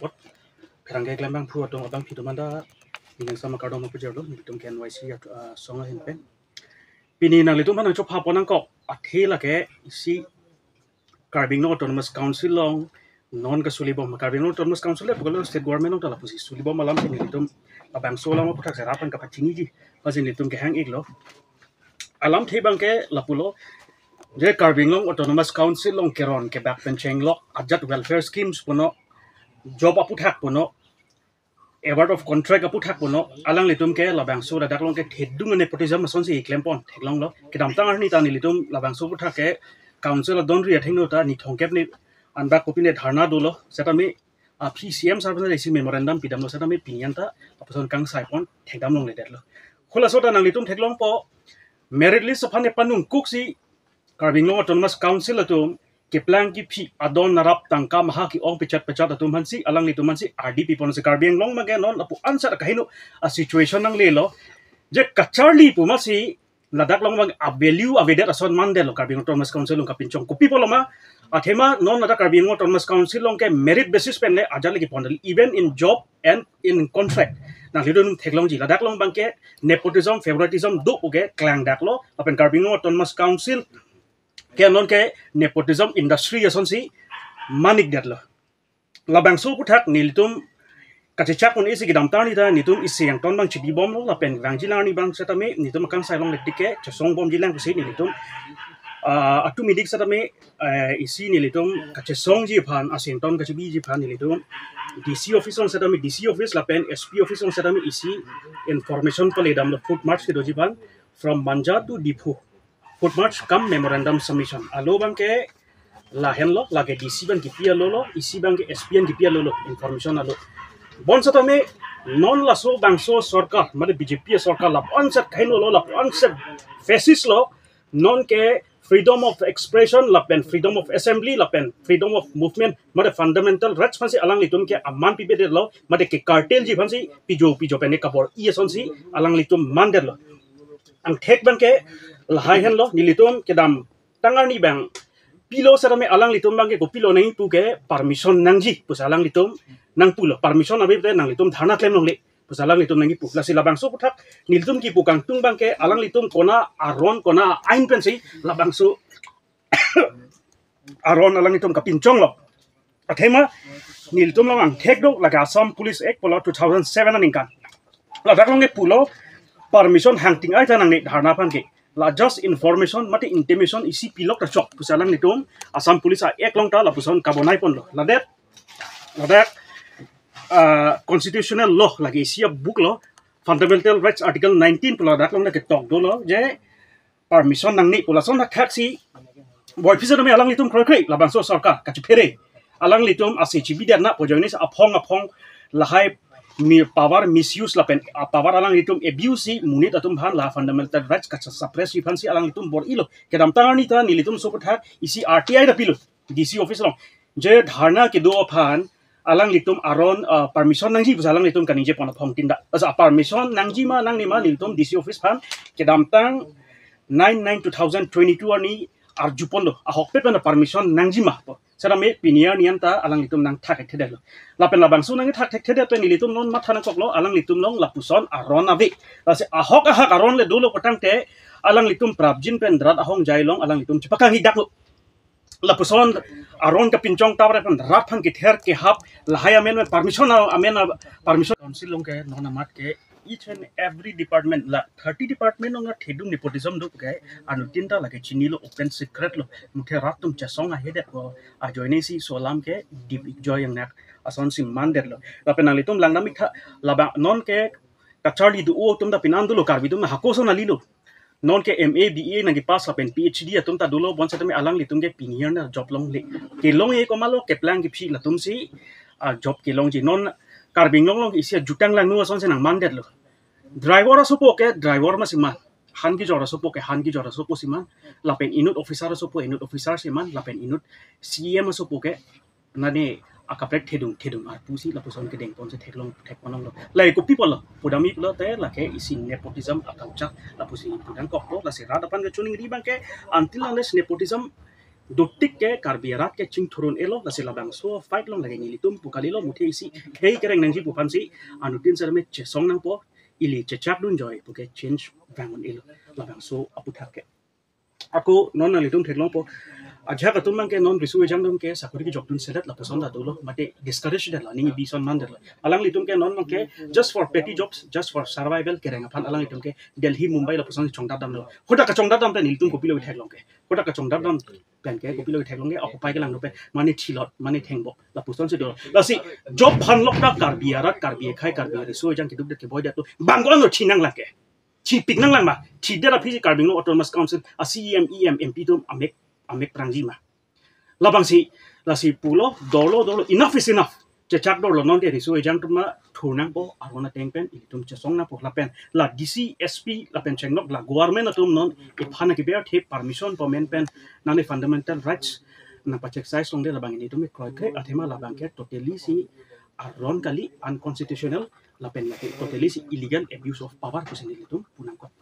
pot karang ke klembang phu atong abang phi tumanda ning sama ka dom pujar lo tum ken yc songa hin pen pini nang litum nang chop ha ponang ko a thela ke si carbing autonomous council long non ka sulibom carbing autonomous council le pugalo state government ong tala pusi sulibom malam pini litum abang solam mo putak serapan ka ji. Pasin litum ke hang iglo alam thebang ke lapulo je carbing long autonomous council long keron ke back pencheng lo ajat welfare schemes puno ke labang so da daklong ke thedung ne potism son si claim pon theklong lo ke dam tang ni ta ni litum labang so pu thak ke council don ri athing no ta ni thongkep ni anba kopi ne dharna do lo seta mi a pcm sarvan resi memorandum pidam lo seta mi pinyan ta apason kang sai pon thekdam long le det lo khola so ta nang litum theklong po merit list of hane panung kuk si carbing long autonomous council atum keplang ki phi adon narap tangka maha ki ong pichat pichat atum hansi alang ni tumansi rdp pon se carbing long ma non apu answer ka hinu a situation nang le lo je kacharli pu ma si ladak long mang a value a vedet ason man de lo carbing autonomous council long kapin chong kupi poloma athema non ladak carbing autonomous council long ke merit basis pen le ajal ki pon even in job and in contract nang lidun theklong ji ladak long bang ke nepotism favoritism do uge klang dak lo apen carbing autonomous council long lektik ke chasong bom jilang kusi nitum atu midik setame isi nilitum kache song ji phan asin ton kache bi ji phan nilitum DC office on setame DC office la pen SP office on setame isi information pale dam lo foot march ke doji ban from manja to dipu foot march kam memorandum submission alo bang ke la hen lo la ke dc bang ki pia lo lo isi bang ke spn ki pia lo lo information alo bon sa tome non la so bang so la on sa kain lo la on sa fasis lo non ke freedom of expression la pen freedom of assembly la pen freedom of movement made fundamental rights phansi alang litum ke amman pi de lo made ke cartel ji phansi pijo pijo pen ka bor i son si alang litum man de lo ang thek ban ke lahai hen lo nilitum ke dam. Tangar ni bang. Pilo sara me alang litum bang ke pilo nai tu ke permission nang ji. Pus alang litum nang pulo permission abi te nang litum dhana claim nong le. Pus alang litum nang pu. La sila bang so puthak nilitum ki pukang tung bang ke alang litum kona aron kona ain pen si. La bang so aron alang litum kapin chong lo. Athema nilitum lang ang thek do la ka assam police act polo 2007 aning kan la dak long ke pulo permission hunting ai tanang ni dharna pan ke mate intimation isi pilok ta chok pusalang ni tum asam police a ek long ta la puson kabonai pon lo la det la det constitutional law lagi isi book lo fundamental rights article 19 pula dak long na ke tok do lo je permission nang ni pula son na taxi boy pisa me alang litum kroi kroi la bangso sarkar ka phere alang litum ase chibi na pojoni sa apong apong lahai mi power misuse la pen power alang itum abuse munit atum bhan la fundamental rights ka suppress fan si alang itum bor ilo ke dam tang ni ta nilitum so kutha isi rti da pilu dc office long je dharna ke do phan alang litum aron permission nangji busalang litum kan je pon phom tinda asa permission nangji ma nang ni ma nilitum dc office phan ke dam tang 99 2022 ani arjupon do ahok pe permission nangji ma sera me pinia nian ta alang litum nang thak thede lo. La pen la bang su nang thak thak thede pe ni litum non ma thana kok lo alang litum long la puson aron ave la se ahok ahak aron le dolo potang te alang litum prabjin pen drat ahong jai long alang litum chipaka hi dak lo. La puson aron ka pinchong tawre pen rat phan ki ther ke hap la haya men permission amen permission. Council long ke non amat ke each and every department la 30 department nga thedum nepotism do ke anu tinta la ke chini lo open secret lo muthe rat tum cha song a hede ko a joine si solam ke deep joy yang nak ason sim mander lo la penali tum lang namik la ba non ke kachali du o tum da pinan du lo karbi tum hako so na lilo non ke ma ba na ki pass la pen phd atum ta dulo bon sa tum alang li tum ke pinier na job long le ke long e ko malo ke plan ki phi la tum si a job ke long ji non karbing long long isia jutang lang nuwa son senang mandet lo driver aso po ke? Driver ma siman han ki jora so po ke? Han ki jora so po siman lapen inut officer aso po inut officer siman lapen inut cm aso po ke? Nane akapret thedung thedung ar pusi la puson ke deng pon se theklong thek ponong lo lai ko people lo pudami lo te la ke isi nepotism akalcha la pusi pudang kok lo la se rada pan ke chuning ri bang ke unless nepotism dutik ke karbiarat ke ching turun elo la sila bang so fight long lagi ngili tum pukali lo muthi isi. Hei kereng nang ji pupan si. Anu tin sar me che song nang po. Ili che chak dun joy puke change bangun elo la bang so apu thak ke आपको नॉन लिटुम थे लोग अझा कतुम के non Risu एजाम दम के सकुरी की जॉबटन सेलत लपस on दा दोलो मते डिस्करेज दे लर्निंग बी सन मान दे अलंग लिटुम के नॉन के just for petty jobs just for survival के रंग फन अलंग लिटुम के दिल्ली मुंबई लपस ऑन चोंगदा दम लो होटा का चोंगदा दम पे लिटुम को पिलो उठा लंगे होटा का चोंगदा दम पेन के को पिलो उठा लंगे ओ पाई के लंग रुपे माने माने थेंगबो लपस ऑन से दो लसी जॉब फन लोक का कर बियारा कर बिए खाई कर के दुब के बॉय दे तो बंगो नो छिनंग लंगे chi pik nang lang ma. Chi dera phi kar bing no autonomous council. A cem em mp tum amek amek prangji ma. Labang si la si pulo dolo dolo enough is enough. Che chak do lo non de risu jang tum ma thunang po arona teng pen i tum che song na po la pen. La dc sp la pen cheng nok la government atum non e phana ki ber the permission po men pen na ne fundamental rights na pa check size de labang ni tum kroi kre athema labang ke totally si aron kali unconstitutional la penna pe, tot Elisi i Ligan e Views of Pavar, pues en el YouTube, punan cop.